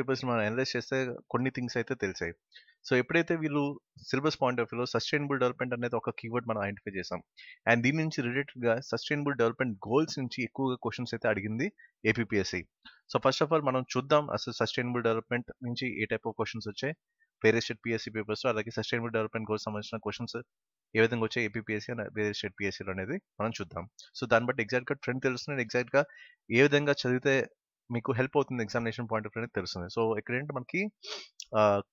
Papers మనం analyse చేస్తే కొన్ని థింగ్స్ అయితే తెలిసాయి. సో ఎప్పుడైతే వీళ్ళు సిలబస్ పాయింట్ ఆఫ్ వ్యూలో సస్టైనబుల్ డెవలప్మెంట్ అనేది ఒక కీవర్డ్ మనం ఐడెంటిఫై చేసాం అండ్ దీని నుంచి రిలేటెడ్గా సస్టైనబుల్ డెవలప్మెంట్ గోల్స్ నుంచి ఎక్కువగా క్వశ్చన్స్ అయితే అడిగింది APSC so first of all మనం చూద్దాం అసలు సస్టైనబుల్ డెవలప్మెంట్ నుంచి ఏ టైప్ ఆఫ్ క్వశ్చన్స్ వచ్చాయి. వేరే స్టేట్ పిఎస్సి పేపర్స్ అలాగే సస్టైనబుల్ డెవలప్మెంట్ గోల్స్ సంబంధించిన క్వశ్చన్స్ ఏ విధంగా వచ్చాయి ఏపీఎస్సి అండ్ వేరే స్టేట్ పిఎస్సీలో అనేది మనం చూద్దాం. సో దాన్ని బట్టి ఎగ్జాక్ట్గా ట్రెండ్ తెలుస్తుంది ఎగ్జాక్ట్గా ఏ విధంగా చదివితే మీకు హెల్ప్ అవుతుంది ఎగ్జామినేషన్ పాయింట్ ఆఫ్ అనేది తెలుస్తుంది. సో ఇక్కడ ఏంటి మనకి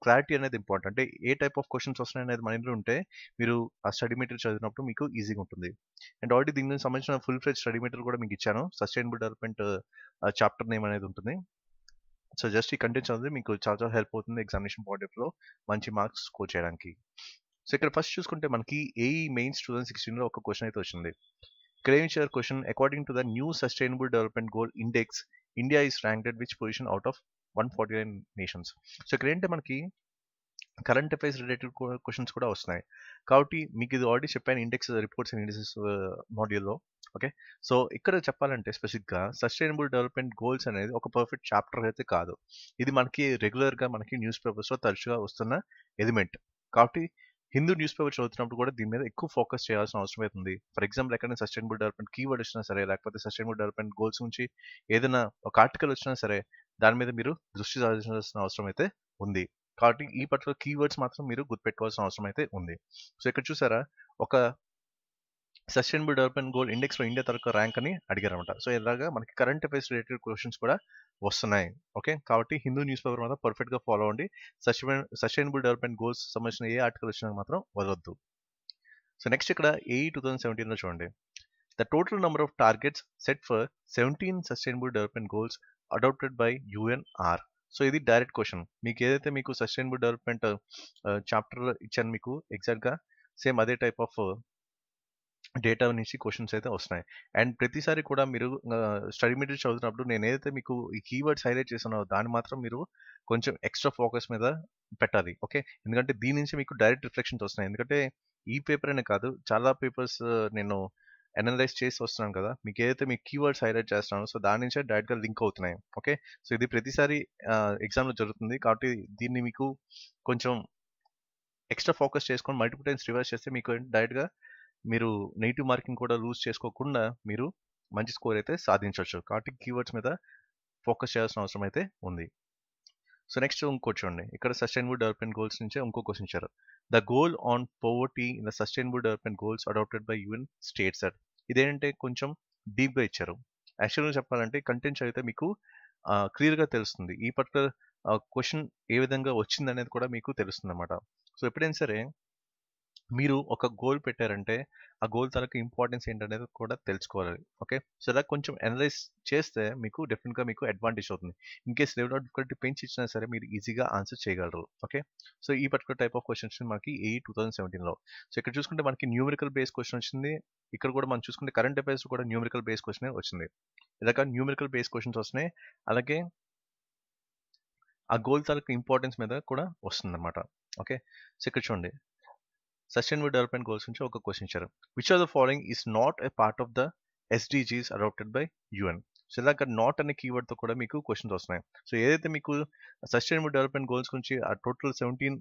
క్లారిటీ అనేది ఇంపార్టెంట్ అంటే ఏ టైప్ ఆఫ్ క్వశ్చన్స్ వస్తున్నాయి అనేది మన ఇంట్లో ఉంటే మీరు ఆ స్టడీ మెటీరియల్ చదివినప్పుడు మీకు ఈజీగా ఉంటుంది. అండ్ ఆల్రెడీ దీనికి సంబంధించిన ఫుల్ ఫ్లెజ్ స్టడీ మెటీరియల్ కూడా మీకు ఇచ్చాను. సస్టైనబుల్ డెవలప్మెంట్ చాప్టర్ నేమ్ అనేది ఉంటుంది. సో జస్ట్ ఈ కంటెంట్ చదివి మీకు చాలా చాలా హెల్ప్ అవుతుంది ఎగ్జామినేషన్ పాయింట్ ఆఫ్లో మంచి మార్క్స్ స్కోర్ చేయడానికి. సో ఇక్కడ ఫస్ట్ చూసుకుంటే మనకి ఏ మెయిన్ టూ థౌసండ్ సిక్స్టీన్లో ఒక క్వశ్చన్ అయితే వచ్చింది. ఇక్కడ ఏమి ఇచ్చారు question according to the new sustainable development goal index India is ranked which position out of one forty nine nations so ఇక్కడ ఏంటంటే మనకి కరెంట్ అఫైర్స్ రిలేటెడ్ క్వశ్చన్స్ కూడా వస్తున్నాయి. కాబట్టి మీకు ఇది ఆల్రెడీ చెప్పాను ఇండెక్స్ రిపోర్ట్స్ అండ్ ఇండిసెస్ మాడ్యూల్లో ఓకే సో ఇక్కడ చెప్పాలంటే స్పెసిఫిక్గా సస్టైనబుల్ డెవలప్మెంట్ గోల్స్ అనేది ఒక పర్ఫెక్ట్ చాప్టర్ అయితే కాదు. ఇది మనకి రెగ్యులర్గా మనకి న్యూస్ పేపర్స్లో తరచుగా వస్తున్న ఎలిమెంట్ కాబట్టి హిందూ న్యూస్ పేపర్ చదువుతున్నప్పుడు కూడా దీని మీద ఎక్కువ ఫోకస్ చేయాల్సిన అవసరం అవుతుంది ఫర్ ఎగ్జాంపుల్ ఎక్కడైనా సస్టైనబుల్ డెవలప్మెంట్ కీవర్డ్ వచ్చినా సరే లేకపోతే సస్టైనబుల్ డెవలప్మెంట్ గోల్స్ నుంచి ఏదైనా ఒక ఆర్టికల్ వచ్చినా సరే దాని మీద మీరు దృష్టి సాధించాల్సిన అవసరం అయితే ఉంది. కాబట్టి ఈ పర్టికులర్ కీవర్డ్స్ మాత్రం మీరు గుర్తుపెట్టుకోవాల్సిన అవసరం అయితే ఉంది. సో ఇక్కడ చూసారా? ఒక సస్టైనబుల్ డెవలప్మెంట్ గోల్ ఇండెక్స్లో ఇండియా తరగ ర్యాంక్ అని అడిగారనమాట సో ఇలాగా మనకి కరెంట్ అఫైర్స్ రిలేటెడ్ క్వశ్చన్స్ కూడా వస్తున్నాయి. ఓకే? కాబట్టి హిందూ న్యూస్ పేపర్ మాత్రం పర్ఫెక్ట్గా ఫాలో అవ్వండి. సస్టైనబుల్ డెవలప్మెంట్ గోల్స్ సంబంధించిన ఏ ఆర్టికల్ వచ్చినా మాత్రం వదలొద్దు. సో నెక్స్ట్ ఇక్కడ ఏ టూ థౌసండ్ సెవెంటీన్లో చూడండి. The total number of targets set for seventeen sustainable development goals adopted by UNR. So ఇది డైరెక్ట్ క్వశ్చన్. మీకు ఏదైతే మీకు సస్టైనబుల్ డెవలప్మెంట్ చాప్టర్ ఇచ్చాను మీకు ఎగ్జాక్ట్గా సేమ్ అదే టైప్ ఆఫ్ డేటా నుంచి క్వశ్చన్స్ అయితే వస్తున్నాయి. అండ్ ప్రతిసారి కూడా మీరు స్టడీ మెటీరియల్ చదువుతున్నప్పుడు నేను ఏదైతే మీకు ఈ కీవర్డ్స్ హైలైట్ చేసానో దాన్ని మాత్రం మీరు కొంచెం ఎక్స్ట్రా ఫోకస్ మీద పెట్టాలి. ఓకే? ఎందుకంటే దీని నుంచి మీకు డైరెక్ట్ రిఫ్లెక్షన్స్ వస్తున్నాయి. ఎందుకంటే ఈ పేపర్ అనే కాదు చాలా పేపర్స్ నేను అనలైజ్ చేసి వస్తున్నాను కదా. మీకు ఏదైతే మీకు కీవర్డ్స్ హైలైట్ చేస్తున్నానో సో దాని నుంచే డైరెక్ట్గా లింక్ అవుతున్నాయి. ఓకే? సో ఇది ప్రతిసారి ఎగ్జామ్లో జరుగుతుంది కాబట్టి దీన్ని మీకు కొంచెం ఎక్స్ట్రా ఫోకస్ చేసుకొని మల్టిపుల్ టైమ్స్ రివర్స్ చేస్తే మీకు డైరెక్ట్గా మీరు నెగిటివ్ మార్కింగ్ కూడా లూజ్ చేసుకోకుండా మీరు మంచి స్కోర్ అయితే సాధించవచ్చు. కాబట్టి కీవర్డ్స్ మీద ఫోకస్ చేయాల్సిన అవసరం అయితే ఉంది. సో నెక్స్ట్ ఇంకోటి చూడండి. ఇక్కడ సస్టైనబుల్ డెవలప్మెంట్ గోల్స్ నుంచే ఇంకో క్వశ్చన్ ఇచ్చారు. The goal on poverty in the sustainable development goals adopted by UN states at ఇదేంటంటే కొంచెం డీప్గా ఇచ్చారు. యాక్చువల్గా చెప్పాలంటే కంటెంట్ చదివితే మీకు క్లియర్గా తెలుస్తుంది. ఈ పర్టికులర్ క్వశ్చన్ ఏ విధంగా వచ్చింది అనేది కూడా మీకు తెలుస్తుంది అనమాట సో ఎప్పుడైనా సరే మీరు ఒక గోల్ పెట్టారంటే ఆ గోల్ తరకు ఇంపార్టెన్స్ ఏంటనేది కూడా తెలుసుకోవాలి. ఓకే? సో ఇలా కొంచెం అనలైజ్ చేస్తే మీకు డెఫినెట్గా మీకు అడ్వాంటేజ్ అవుతుంది. In case level of difficulty పెంచి ఇచ్చినా సరే మీరు ఈజీగా ఆన్సర్ చేయగలరు. ఓకే? సో ఈ పర్టికులర్ టైప్ ఆఫ్ క్వశ్చన్స్ మనకి ఏ టూ థౌసండ్ సెవెంటీన్లో. సో ఇక్కడ చూసుకుంటే మనకి న్యూమరికల్ బేస్ క్వశ్చన్ వచ్చింది. ఇక్కడ కూడా మనం చూసుకుంటే కరెంట్ అఫైర్స్ కూడా న్యూమరికల్ బేస్ క్వశ్చన్ వచ్చింది. ఇలాగ న్యూమరికల్ బేస్ క్వశ్చన్స్ వస్తున్నాయి. అలాగే ఆ గోల్ తాలూకు ఇంపార్టెన్స్ మీద కూడా వస్తుంది అనమాట ఓకే? సో ఇక్కడ చూడండి. సస్టైనబుల్ డెవలప్మెంట్ గోల్స్ నుంచి ఒక క్వశ్చన్ ఇచ్చారు. Which are the following is not a part of the SDGs adopted by UN so ఇలాగ నాట్ అనే కీవర్డ్తో కూడా మీకు క్వశ్చన్స్ వస్తున్నాయి. సో ఏదైతే మీకు సస్టైనబుల్ డెవలప్మెంట్ గోల్స్ గురించి ఆ total seventeen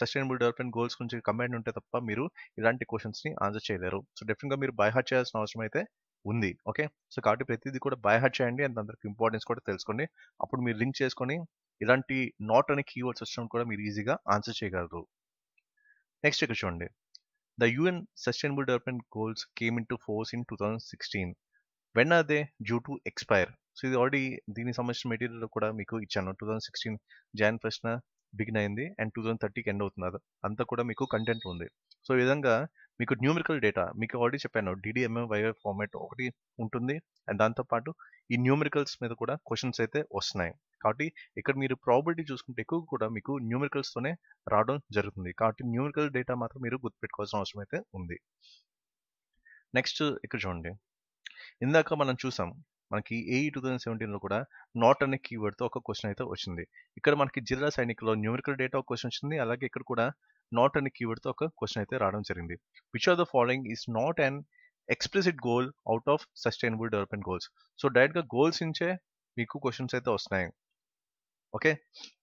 sustainable development goals గురించి కంబైన్ ఉంటే తప్ప మీరు ఇలాంటి క్వశ్చన్స్ని ఆన్సర్ చేయలేరు. సో డెఫినెట్గా మీరు బై హార్ట్ చేయాల్సిన అవసరం అయితే ఉంది. ఓకే సో కాబట్టి ప్రతిదీ కూడా బై హార్ట్ చేయండి అండ్ అందరికి ఇంపార్టెన్స్ కూడా తెలుసుకోండి. అప్పుడు మీరు లింక్ చేసుకొని ఇలాంటి నాట్ అనే కీవర్డ్స్ వచ్చినప్పుడు కూడా మీరు ఈజీగా ఆన్సర్ చేయగలరు. నెక్స్ట్ ఇక్కడ చూడండి. The UN sustainable development goals came into force in two thousand sixteen when are they due to expire so ఇది ఆల్రెడీ దీనికి సంబంధించిన మెటీరియల్ కూడా మీకు ఇచ్చాను. టూ థౌసండ్ సిక్స్టీన్ జాన్ ఫస్ట్న బిగిన్ అయింది అండ్ టూ థౌసండ్ థర్టీకి ఎండ్ అవుతున్నారు అంతా కూడా మీకు కంటెంట్ ఉంది. సో ఈ విధంగా మీకు న్యూమరికల్ డేటా మీకు ఆల్రెడీ చెప్పాను డిడిఎంఎం వైవై ఫార్మాట్ ఒకటి ఉంటుంది. అండ్ దాంతోపాటు ఈ న్యూమరికల్స్ మీద కూడా క్వశ్చన్స్ అయితే వస్తున్నాయి. కాబట్టి ఇక్కడ మీరు ప్రాబిలిటీ చూసుకుంటే ఎక్కువ కూడా మీకు న్యూమరికల్స్తోనే రావడం జరుగుతుంది. కాబట్టి న్యూమరికల్ డేటా మాత్రం మీరు గుర్తుపెట్టుకోవాల్సిన అవసరం అయితే ఉంది. నెక్స్ట్ ఇక్కడ చూడండి. ఇందాక మనం చూసాం మనకి ఏఈ టూ థౌసండ్ సెవెంటీన్లో కూడా నాట్ అనే కీవర్డ్తో ఒక క్వశ్చన్ అయితే వచ్చింది. ఇక్కడ మనకి జిల్లా సైనికులో న్యూమరికల్ డేటా ఒక క్వశ్చన్ వచ్చింది అలాగే ఇక్కడ కూడా నాట్ అనే కీవర్డ్తో ఒక క్వశ్చన్ అయితే రావడం జరిగింది. Which are the following is not and explicit goal out of sustainable development goals so డైరెక్ట్గా గోల్స్ నుంచే మీకు క్వశ్చన్స్ అయితే వస్తున్నాయి. ఓకే?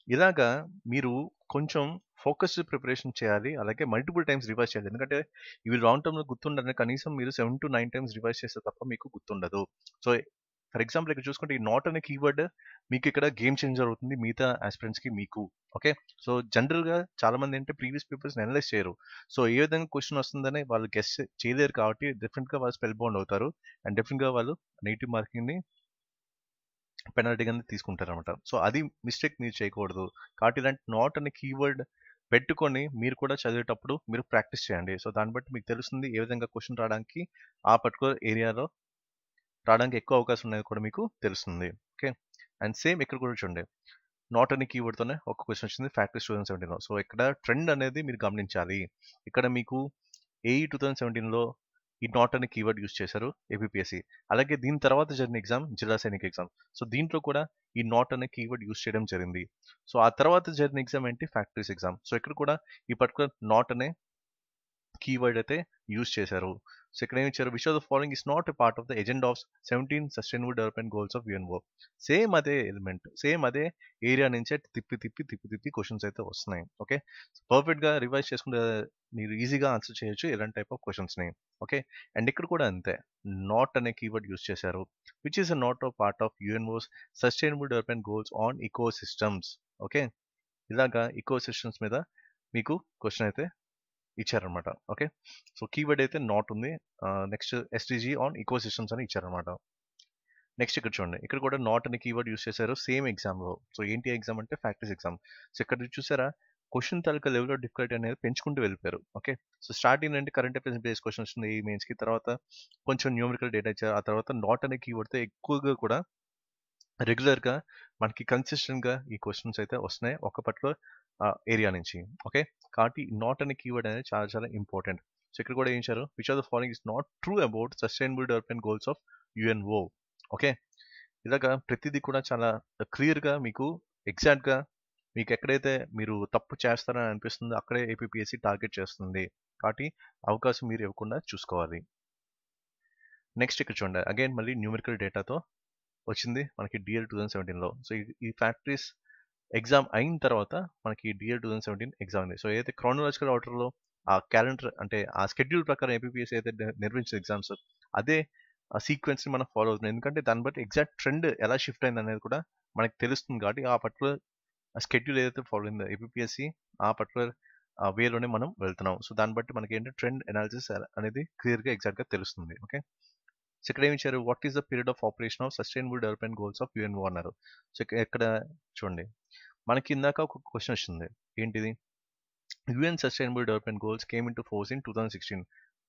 ఇలాగా మీరు కొంచెం ఫోకస్డ్ ప్రిపరేషన్ చేయాలి. అలాగే మల్టిపుల్ టైమ్స్ రివైజ్ చేయాలి. ఎందుకంటే ఇవి లాంగ్ టర్మ్లో గుర్తుండాలని కనీసం మీరు seven to nine times revise చేస్తే తప్ప మీకు గుర్తుండదు. సో ఫర్ ఎగ్జాంపుల్ ఇక్కడ చూసుకుంటే ఈ నాట్ అనే కీవర్డ్ మీకు ఇక్కడ గేమ్ చేంజర్ అవుతుంది మిగతా ఆస్పిరెంట్స్కి మీకు. ఓకే? సో జనరల్గా చాలామంది ఏంటంటే అంటే ప్రీవియస్ పేపర్స్ని అనలైజ్ చేయరు. సో ఏ విధంగా క్వశ్చన్ వస్తుందని వాళ్ళు గెస్ట్ చేయలేరు కాబట్టి డిఫరెంట్గా వాళ్ళు స్పెల్ బౌండ్ అవుతారు. అండ్ డిఫరెంట్గా వాళ్ళు నెగిటివ్ మార్కింగ్ని పెనాల్టీ కింద తీసుకుంటారనమాట సో అది మిస్టేక్ మీరు చేయకూడదు. కాబట్టి ఇలాంటి నాట్ అనే కీవర్డ్ పెట్టుకొని మీరు కూడా చదివేటప్పుడు మీరు ప్రాక్టీస్ చేయండి. సో దాన్ని బట్టి మీకు తెలుస్తుంది ఏ విధంగా క్వశ్చన్ రావడానికి ఆ పర్టికులర్ ఏరియాలో రావడానికి ఎక్కువ అవకాశం ఉన్నది కూడా మీకు తెలుస్తుంది. ఓకే? అండ్ సేమ్ ఇక్కడ కూడా చూడండి. నాట్ అనే కీవర్డ్తోనే ఒక క్వశ్చన్ వచ్చింది ఫ్యాక్టరీ టూ థౌసండ్ సెవెంటీన్లో. సో ఇక్కడ ట్రెండ్ అనేది మీరు గమనించాలి. ఇక్కడ మీకు ఏఈ టూ థౌసండ్ సెవెంటీన్లో ఈ నాట్ అనే కీవర్డ్ యూస్ చేశారు ఏపీఎస్సి అలాగే దీని తర్వాత జరిగిన ఎగ్జామ్ జిల్లా సైనిక ఎగ్జామ్ సో దీంట్లో కూడా ఈ నాట్ అనే కీవర్డ్ యూస్ చేయడం జరిగింది. సో ఆ తర్వాత జరిగిన ఎగ్జామ్ ఏంటి? ఫ్యాక్టరీస్ ఎగ్జామ్ సో ఇక్కడ కూడా ఈ పర్టికులర్ నాట్ అనే కీవర్డ్ అయితే యూస్ చేశారు. సో ఇక్కడ ఏమి ఇచ్చారు which the following is not a part of the agenda of seventeen sustainable development goals of UNO same అదే ఎలిమెంట్ సేమ్ అదే ఏరియా నుంచి తిప్పి తిప్పి తిప్పి తిప్పి క్వశ్చన్స్ అయితే వస్తున్నాయి. ఓకే పర్ఫెక్ట్గా రివైజ్ చేసుకుంటే మీరు ఈజీగా ఆన్సర్ చేయొచ్చు ఇలాంటి టైప్ ఆఫ్ క్వశ్చన్స్ని ఓకే అండ్ ఇక్కడ కూడా అంతే. నాట్ అనే కీవర్డ్ యూస్ చేశారు. Which is a not of part of UNO's sustainable development goals on ecosystems okay ఇలాగా ఇకో సిస్టమ్స్ మీద మీకు క్వశ్చన్ అయితే ఇచ్చారనమాట ఓకే? సో కీవర్డ్ అయితే నాట్ ఉంది. Next SDG on ecosystems అని ఇచ్చారనమాట నెక్స్ట్ ఇక్కడ చూడండి. ఇక్కడ కూడా నాట్ అనే కీవర్డ్ యూస్ చేశారు. సేమ్ ఎగ్జామ్లో సో ఏంటి ఎగ్జామ్ అంటే ఫ్యాక్టరీస్ ఎగ్జామ్. సో ఇక్కడ చూసారా? క్వశ్చన్ తాలూకా లెవెల్ ఆఫ్ డిఫికల్టీ అనేది పెంచుకుంటూ వెళ్ళిపోయారు. ఓకే? సో స్టార్టింగ్ అంటే కరెంట్ అఫేర్స్ బేస్ క్వశ్చన్ వస్తుంది ఈ మెయిన్స్కి. తర్వాత కొంచెం న్యూమరికల్ డేటా ఇచ్చారు. ఆ తర్వాత నాట్ అనే కీవర్డ్తో ఎక్కువగా కూడా రెగ్యులర్గా మనకి కన్సిస్టెంట్గా ఈ క్వశ్చన్స్ అయితే వస్తున్నాయి. ఒక పర్టికులర్ ఏరియా నుంచి. ఓకే? కాబట్టి నాట్ అనే కీవర్డ్ అనేది చాలా చాలా ఇంపార్టెంట్ సో ఇక్కడ కూడా ఏం ఇచ్చారు which are the following is not true about sustainable development goals of UNO okay ఇలాగా ప్రతిదీ కూడా చాలా క్లియర్గా మీకు ఎగ్జాక్ట్గా మీకు ఎక్కడైతే మీరు తప్పు చేస్తారని అనిపిస్తుందో అక్కడే ఏపీపీఎస్సీ టార్గెట్ చేస్తుంది. కాబట్టి అవకాశం మీరు ఇవ్వకుండా చూసుకోవాలి. నెక్స్ట్ ఇక్కడ చూడండి. అగైన్ మళ్ళీ న్యూమెరికల్ డేటాతో వచ్చింది మనకి డిఎల్ టూ థౌసండ్ సెవెంటీన్లో సో ఈ ఫ్యాక్టరీస్ ఎగ్జామ్ అయిన తర్వాత మనకి DA two thousand seventeen exam ఉంది. సో ఏదైతే క్రానలాజికల్ ఆర్డర్లో ఆ క్యాలెండర్ అంటే ఆ షెడ్యూల్ ప్రకారం ఏపీఎస్ అయితే నిర్వహించిన ఎగ్జామ్స్ అదే ఆ సీక్వెన్స్ని మనం ఫాలో అవుతున్నాం. ఎందుకంటే దాన్ని బట్టి ఎగ్జాక్ట్ ట్రెండ్ ఎలా షిఫ్ట్ అయింది అనేది కూడా మనకి తెలుస్తుంది కాబట్టి ఆ పర్టికులర్ షెడ్యూల్ ఏదైతే ఫాలో అయిందో ఏపీఎస్సి ఆ పర్టికులర్ వేలోనే మనం వెళ్తున్నాం. సో దాన్ని బట్టి మనకి ఏంటంటే ట్రెండ్ అనాలిసిస్ అనేది క్లియర్గా ఎగ్జాక్ట్గా తెలుస్తుంది. ఓకే సో ఇక్కడ ఏమి ఇచ్చారు? What is the period of operation of sustainable development goals of UNO అన్నారు సో ఇక్కడ చూడండి. మనకి ఇందాక ఒక క్వశ్చన్ వచ్చింది. ఏంటిది? UN sustainable development goals came into force in two thousand sixteen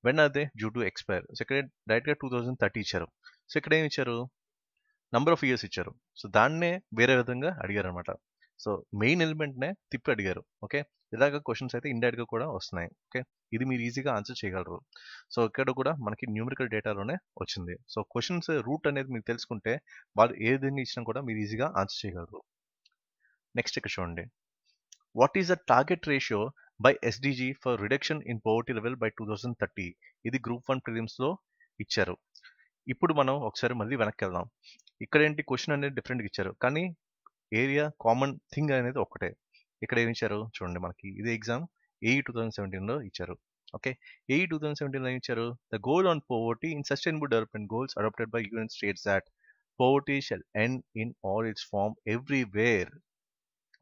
when are due to expire so ఇక్కడ డైరెక్ట్గా టూ థౌసండ్ థర్టీ ఇచ్చారు. సో ఇక్కడ ఏమి ఇచ్చారు? నంబర్ ఆఫ్ ఇయర్స్ ఇచ్చారు. సో దాన్నే వేరే విధంగా అడిగారు అనమాట సో మెయిన్ ఎలిమెంట్నే తిప్పి అడిగారు. ఓకే ఇలాగ క్వశ్చన్స్ అయితే ఇండైరెక్ట్గా కూడా వస్తున్నాయి. ఓకే ఇది మీరు ఈజీగా ఆన్సర్ చేయగలరు. సో ఇక్కడ కూడా మనకి న్యూమరికల్ డేటాలోనే వచ్చింది. సో క్వశ్చన్స్ రూట్ అనేది మీరు తెలుసుకుంటే వాళ్ళు ఏ విధంగా ఇచ్చినా కూడా మీరు ఈజీగా ఆన్సర్ చేయగలరు. నెక్స్ట్ ఇక్కడ చూడండి. What is the target ratio by SDG for reduction in poverty level by two thousand thirty ఇది గ్రూప్ వన్ ప్రిలిమ్స్లో ఇచ్చారు. ఇప్పుడు మనం ఒకసారి మళ్ళీ వెనక్కి వెళ్దాం. ఇక్కడ ఏంటి? క్వశ్చన్ అనేది డిఫరెంట్గా ఇచ్చారు. కానీ ఏరియా కామన్ థింగ్ అనేది ఒకటే ఇక్కడ ఏమి ఇచ్చారు? చూడండి మనకి. ఇది ఎగ్జామ్ ఏఈ టూ థౌసండ్ సెవెంటీన్లో ఇచ్చారు. ఓకే ఏఈ టూ థౌసండ్ సెవెంటీన్లో ఇచ్చారు? The goal on poverty in sustainable development goals adopted by UN states that poverty shall end in all its form everywhere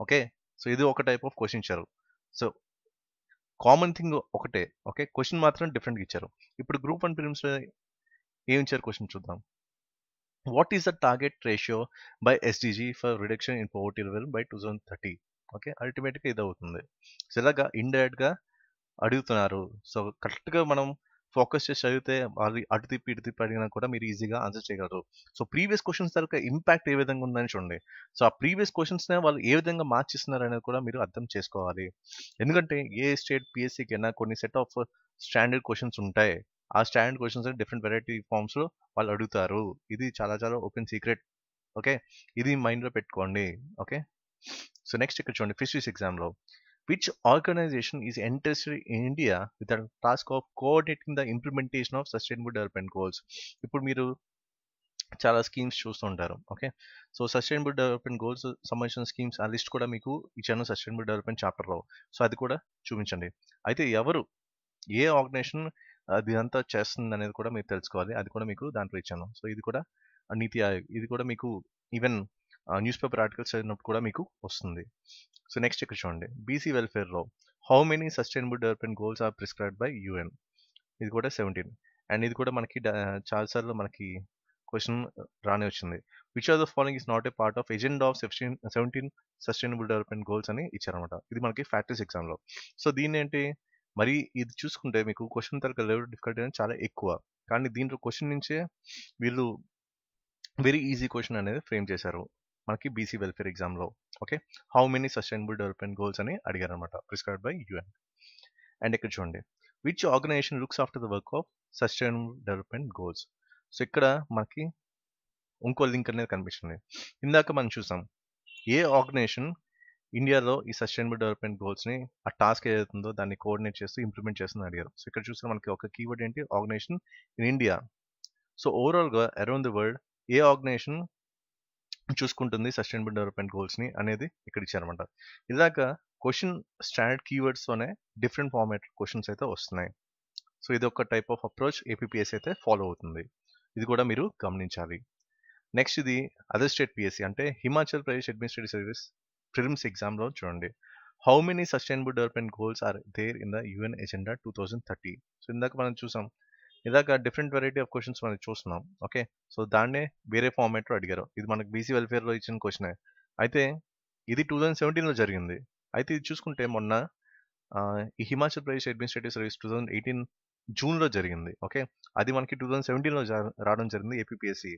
okay? So ఇది ఒక type of question ఇచ్చారు. So common thing ఒకటే okay? Question మాత్రం డిఫరెంట్గా ఇచ్చారు. ఇప్పుడు group one ప్రిలిమ్స్లో ఏమి ఇచ్చారు క్వశ్చన్ చూద్దాం. What is the target ratio by SDG for reduction in poverty level by two thousand thirty? Okay? అల్టిమేట్గా ఇది అవుతుంది సో ఇలాగా ఇండైరెక్ట్గా అడుగుతున్నారు. సో కరెక్ట్గా మనం ఫోకస్ చేసి చదివితే వాళ్ళు అటు తిప్పి ఇటు తిప్పి అడిగినా కూడా మీరు ఈజీగా ఆన్సర్ చేయగలరు. సో ప్రీవియస్ క్వశ్చన్స్ తరగ ఇంపాక్ట్ ఏ విధంగా ఉందని చూడండి. సో ఆ ప్రీవియస్ క్వశ్చన్స్నే వాళ్ళు ఏ విధంగా మార్చిస్తున్నారు అనేది కూడా మీరు అర్థం చేసుకోవాలి. ఎందుకంటే ఏ స్టేట్ పిఎస్సికి అయినా కొన్ని సెట్ ఆఫ్ స్టాండర్డ్ క్వశ్చన్స్ ఉంటాయి. ఆ స్టాండర్డ్ క్వశ్చన్స్ డిఫరెంట్ వెరైటీ ఫామ్స్లో వాళ్ళు అడుగుతారు. ఇది చాలా చాలా ఓపెన్ సీక్రెట్. ఓకే? ఇది మైండ్లో పెట్టుకోండి. ఓకే? సో నెక్స్ట్ ఇక్కడ చూడండి ఫిషరీస్ ఎగ్జామ్లో. Which organisation is interested in India with the task of coordinating the implementation of sustainable development goals ఇప్పుడు మీరు చాలా స్కీమ్స్ చూస్తుంటారు okay so sustainable development goals సంబంధించిన స్కీమ్స్ ఆ లిస్ట్ కూడా మీకు ఇచ్చాను సస్టైనబుల్ డెవలప్మెంట్ చాప్టర్లో సో అది కూడా చూపించండి. అయితే ఎవరు ఏ ఆర్గనైజేషన్ అది అంతా చేస్తుంది అనేది కూడా మీరు తెలుసుకోవాలి. అది కూడా మీకు దాంట్లో ఇచ్చాను. సో ఇది కూడా నీతి ఆయోగ్ ఇది కూడా మీకు ఈవెన్ న్యూస్ పేపర్ ఆర్టికల్స్ చదివినప్పుడు కూడా మీకు వస్తుంది. సో నెక్స్ట్ ఇక్కడ చూడండి. BC వెల్ఫేర్లో how many sustainable development goals are prescribe by UN ఇది కూడా సెవెంటీన్ అండ్ ఇది కూడా మనకి చాలాసార్లు మనకి క్వశ్చన్ రాని వచ్చింది. Which are the following is not a part of agenda of seventeen seventeen sustainable development goals అని ఇచ్చారనమాట ఇది మనకి ఫ్యాక్టరీస్ ఎగ్జామ్లో సో దీని ఏంటి? మరి ఇది చూసుకుంటే మీకు క్వశ్చన్ తరగతి లెవెల్ డిఫికల్టీ అనేది చాలా ఎక్కువ. కానీ దీంట్లో క్వశ్చన్ నుంచే వీళ్ళు వెరీ ఈజీ క్వశ్చన్ అనేది ఫ్రేమ్ చేశారు. మనకి బీసీ వెల్ఫేర్ ఎగ్జామ్లో okay how many sustainable development goals అని అడిగారు అనమాట ప్రిస్క్రైబ్ బై యుఎన్ అండ్ ఇక్కడ చూడండి. Which organisation looks after the work of sustainable development goals so ఇక్కడ మనకి ఇంకో లింక్ అనేది కనిపిస్తుంది. ఇందాక మనం చూసాం ఏ ఆర్గనైజేషన్ ఇండియాలో ఈ సస్టైనబుల్ డెవలప్మెంట్ గోల్స్ని ఆ టాస్క్ ఏదైతుందో దాన్ని కోఆర్డినేట్ చేస్తూ ఇంప్లిమెంట్ చేస్తుందని అడిగారు. సో ఇక్కడ చూస్తే మనకి ఒక కీవర్డ్ ఏంటి? ఆర్గనైజేషన్ ఇన్ ఇండియా సో ఓవరాల్గా అరౌండ్ ది వరల్డ్ ఏ ఆర్గనైజేషన్ చూసుకుంటుంది సస్టైనబుల్ డెవలప్మెంట్ గోల్స్ని అనేది ఇక్కడ ఇచ్చారనమాట ఇలాగా క్వశ్చన్ స్టాండర్డ్ కీవర్డ్స్తోనే డిఫరెంట్ ఫార్మాట్ క్వశ్చన్స్ అయితే వస్తున్నాయి. సో ఇది ఒక టైప్ ఆఫ్ అప్రోచ్ ఏపీఎస్ అయితే ఫాలో అవుతుంది. ఇది కూడా మీరు గమనించాలి. నెక్స్ట్ ఇది అదర్ స్టేట్ పిఎస్సి అంటే Himachal Pradesh administrative service prelims ఎగ్జామ్లో చూడండి. How many sustainable development goals are there in the UN agenda two thousand thirty? So ఇందాక మనం చూసాం ఇలాగ డిఫరెంట్ వెరైటీ ఆఫ్ క్వశ్చన్స్ మనం చూస్తున్నాం. ఓకే సో దాన్నే వేరే ఫార్మాట్లో అడిగారు. ఇది మనకు బీసీ వెల్ఫేర్లో ఇచ్చిన క్వశ్చనే అయితే ఇది టూ థౌజండ్ సెవెంటీన్లో జరిగింది. అయితే ఇది చూసుకుంటే మొన్న ఈ Himachal Pradesh administrative service two thousand eighteen జూన్లో జరిగింది. ఓకే అది మనకి టూ థౌజండ్ సెవెంటీన్లో రావడం జరిగింది ఏపీఎస్సి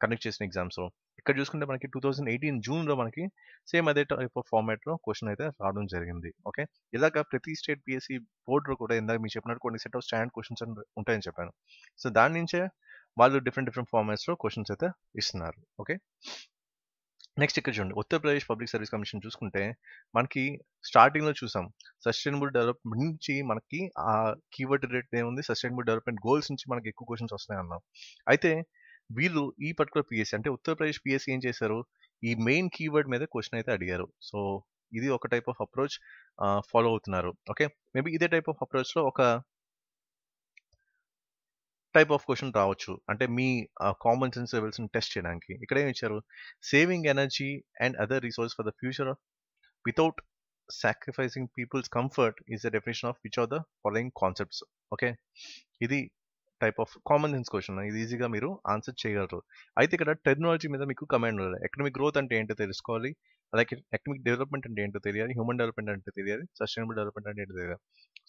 కండక్ట్ చేసిన ఎగ్జామ్స్లో ఇక్కడ చూసుకుంటే మనకి టూ థౌసండ్ ఎయిటీన్ జూన్లో మనకి సేమ్ అదే టైప్ ఆఫ్ ఫార్మాట్లో క్వశ్చన్ అయితే రావడం జరిగింది. ఓకే? ఇలాగ ప్రతి స్టేట్ పిఎస్సి బోర్డులో కూడా ఇందాక మీరు చెప్పినట్టు కొన్ని సెట్ ఆఫ్ స్టాండ్ క్వశ్చన్స్ ఉంటాయని చెప్పాను. సో దాని నుంచే వాళ్ళు డిఫరెంట్ డిఫరెంట్ ఫార్మాట్స్లో క్వశ్చన్స్ అయితే ఇస్తున్నారు. ఓకే? నెక్స్ట్ ఇక్కడ చూడండి. ఉత్తరప్రదేశ్ పబ్లిక్ సర్వీస్ కమిషన్ చూసుకుంటే మనకి స్టార్టింగ్లో చూసాం. సస్టైనబుల్ డెవలప్మెంట్ నుంచి మనకి ఆ కీవర్డ్ రేట్ ఏముంది? సస్టైనబుల్ డెవలప్మెంట్ గోల్స్ నుంచి మనకి ఎక్కువ క్వశ్చన్స్ వస్తున్నాయి అన్నాం అయితే వీళ్ళు ఈ పర్టికులర్ పిఎస్సి అంటే ఉత్తరప్రదేశ్ పిఎస్సి ఏం చేశారు? ఈ మెయిన్ కీవర్డ్ మీద క్వశ్చన్ అయితే అడిగారు. సో ఇది ఒక టైప్ ఆఫ్ అప్రోచ్ ఫాలో అవుతున్నారు. ఓకే మేబీ ఇదే టైప్ ఆఫ్ అప్రోచ్లో ఒక టైప్ ఆఫ్ క్వశ్చన్ రావచ్చు. అంటే మీ కామన్ సెన్స్ లెవెల్స్ని టెస్ట్ చేయడానికి. ఇక్కడ ఏమి ఇచ్చారు? Saving energy and other resource for the future without sacrificing people's comfort is the definition of which of the following concepts okay ఇది type of common sense question ఇది ఈజీగా మీరు ఆన్సర్ చేయగలరు. అయితే ఇక్కడ టెక్నాలజీ మీద మీకు కమాండ్ ఉండాలి. ఎకనమిక్ గ్రోత్ అంటే ఏంటో తెలుసుకోవాలి. అలాగే ఎకనమిక్ డెవలప్మెంట్ అంటే ఏంటో తెలియాలి. హ్యూమన్ డెవలప్మెంట్ అంటే తెలియాలి. సస్టైనబుల్ డెవలప్మెంట్ అంటే ఏంటో తెలియాలి.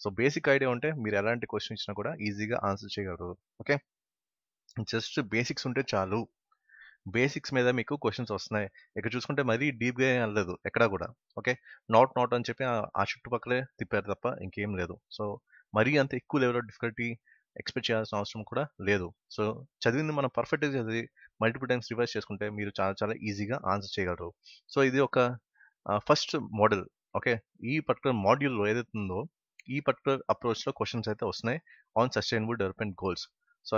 సో బేసిక్ ఐడియా ఉంటే మీరు ఎలాంటి క్వశ్చన్ ఇచ్చినా కూడా ఈజీగా ఆన్సర్ చేయగలరు. ఓకే జస్ట్ బేసిక్స్ ఉంటే చాలు. బేసిక్స్ మీద మీకు క్వశ్చన్స్ వస్తున్నాయి. ఇక్కడ చూసుకుంటే మరీ డీప్గా ఏం వెళ్ళలేదు ఎక్కడా కూడా. ఓకే నాట్ నాట్ అని చెప్పి ఆ చుట్టుపక్కలే తిప్పారు తప్ప ఇంకేం లేదు. సో మరీ అంత ఎక్కువ లెవెల్ ఆఫ్ డిఫికల్టీ ఎక్స్పెక్ట్ చేయాల్సిన అవసరం కూడా లేదు. సో చదివింది మనం పర్ఫెక్ట్గా చదివి మల్టిపుల్ టైమ్స్ రివైజ్ చేసుకుంటే మీరు చాలా చాలా ఈజీగా ఆన్సర్ చేయగలరు. సో ఇది ఒక ఫస్ట్ మోడల్. ఓకే? ఈ పర్టికులర్ మాడ్యూల్లో ఏదైతే ఉందో ఈ పర్టికులర్ అప్రోచ్లో క్వశ్చన్స్ అయితే వస్తున్నాయి. On sustainable development goals.